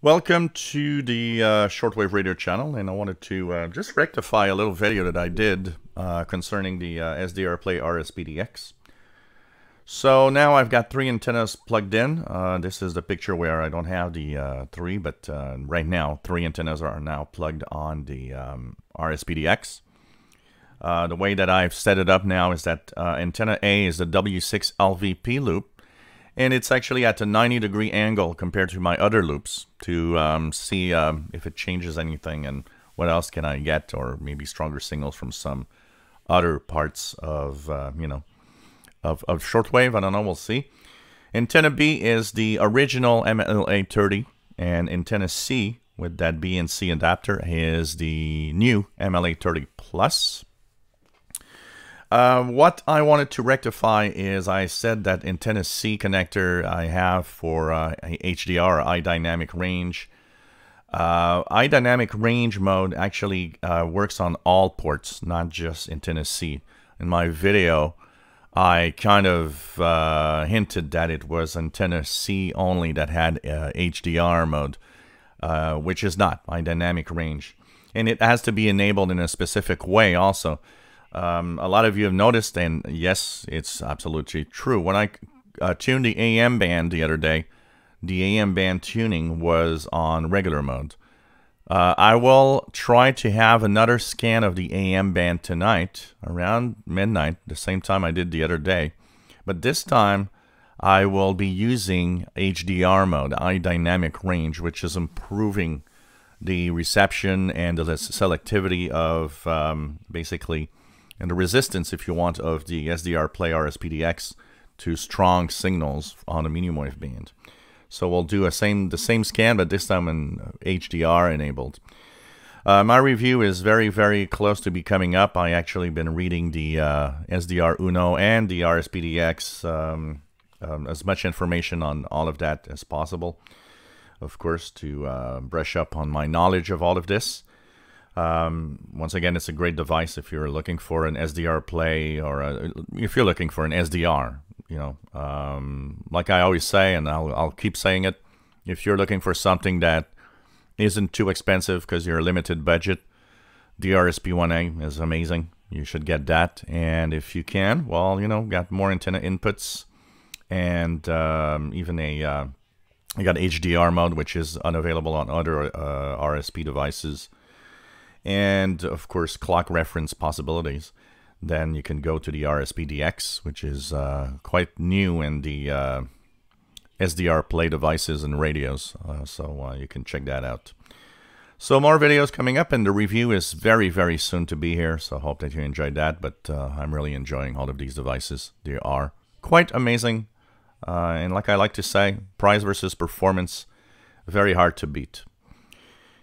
Welcome to the uh, Shortwave Radio channel, and I wanted to uh, just rectify a little video that I did uh, concerning the uh, SDR Play RSPDX. So now I've got three antennas plugged in. Uh, this is the picture where I don't have the uh, three, but right now three antennas are now plugged on the um, RSPDX. the way that I've set it up now is that antenna A is the W6 LVP loop, and it's actually at a 90 degree angle compared to my other loops to um, see um, if it changes anything and what else can I get or maybe stronger signals from some other parts of uh, you know of, of shortwave I don't know. We'll see. Antenna B is the original MLA 30 and antenna C with that B and C adapter is the new MLA 30 plus uh, what I wanted to rectify is I said that in C connector I have for uh, HDR, dynamic range. Uh, dynamic range mode actually uh, works on all ports, not just in C. In my video, I kind of uh, hinted that it was antenna C only that had HDR uh, mode, which is not high dynamic range. And it has to be enabled in a specific way also. Um, a lot of you have noticed, and yes, it's absolutely true. When I uh, tuned the AM band the other day, the AM band tuning was on regular mode. Uh, I will try to have another scan of the AM band tonight around midnight, the same time I did the other day. But this time, I will be using HDR mode, high dynamic range, which is improving the reception and the selectivity of um, basically and the resistance, if you want, of the SDR Play RSPDX to strong signals on a medium wave band. So we'll do a same the same scan, but this time in HDR enabled. Uh, my review is very, very close to be coming up. I actually been reading the uh, SDR Uno and the RSPDX, um, um, as much information on all of that as possible. Of course, to uh, brush up on my knowledge of all of this. Um, once again, it's a great device if you're looking for an SDR play or a, if you're looking for an SDR. You know, um, like I always say, and I'll, I'll keep saying it, if you're looking for something that isn't too expensive because you're a limited budget, the RSP1A is amazing. You should get that. And if you can, well, you know, got more antenna inputs and um, even a uh, you got HDR mode, which is unavailable on other uh, RSP devices and of course clock reference possibilities. Then you can go to the RSPDX, which is uh, quite new in the uh, SDR play devices and radios, uh, so uh, you can check that out. So more videos coming up, and the review is very, very soon to be here. So hope that you enjoyed that. But uh, I'm really enjoying all of these devices. They are quite amazing, uh, and like I like to say, price versus performance, very hard to beat.